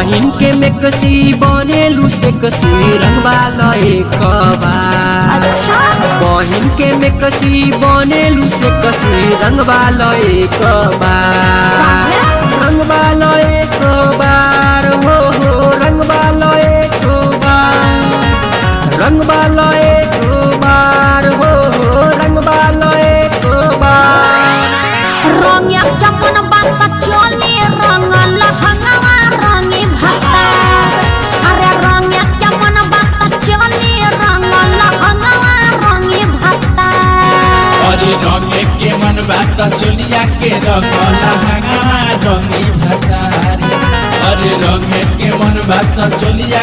बहिन के में कसी बनेलू से कसी रंगवा लए अच्छा। बहिन के में कसी बनेलू से कसी रंगवा लए कबार रंगवा लए कबार हो हो रंगवा लए रंगवा लए के मन बात चोलिया के रंगला हंगामा रंगी भतारी अरे रंगे के मन बात चोलिया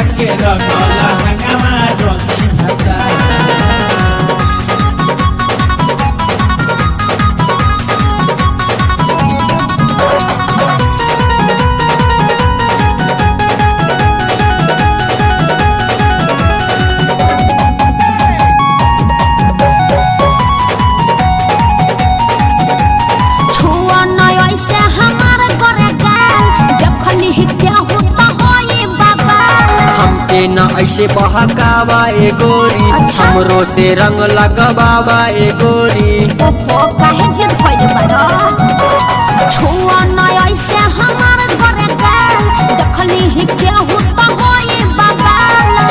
हमके न ऐसे बहकावा ए गोरी। अच्छा। हमरो से रंग लगवावा ए गोरी। ओहो काहे जिद कइले बाड़ा। छुआ नहीं ऐसे हमार करे गाल देखली ही क्या होता होई बाबा।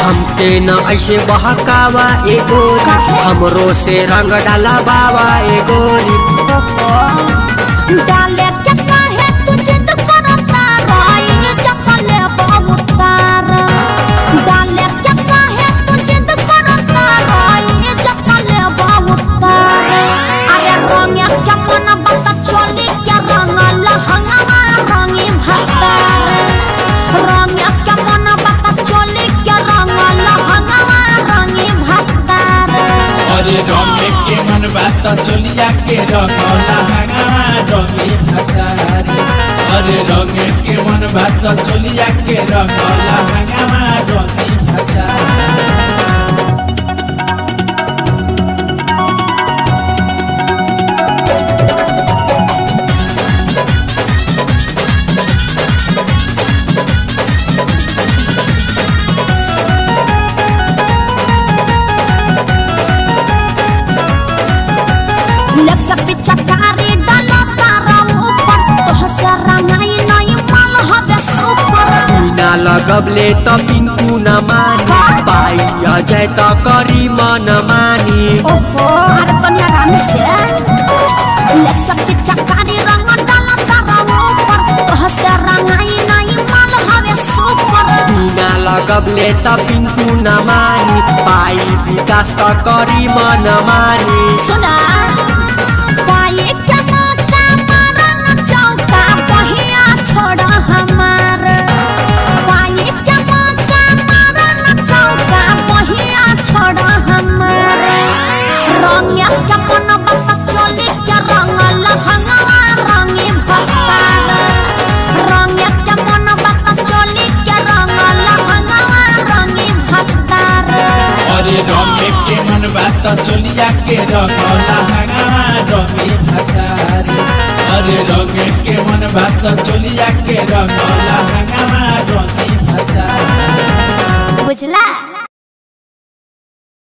हमके न ऐसे बहकावा ए गोरी। हमरो से रंग डाला बाबा ए गोरी डाले बात चोलिया के रंगला हंगामा रंगी भतारी अरे रंगे के मन बात चोलिया के हंगामा लगबले त पिंकू न मानी पाई अजय त करी मन मानी। ओहो तनिया राम से। लेके पिचकारी रंग डालो तारा ऊपर। तोहसे रंगाई नहीं माल हवे सुपर। बिना लगबले त पिंकू न मानी पाई विकास त करी मन मानी। सुना पाए मनवा तो के अरे रंगे के मनवा तो चुलिया के रखला हंगामा रमी भतारी बुझला?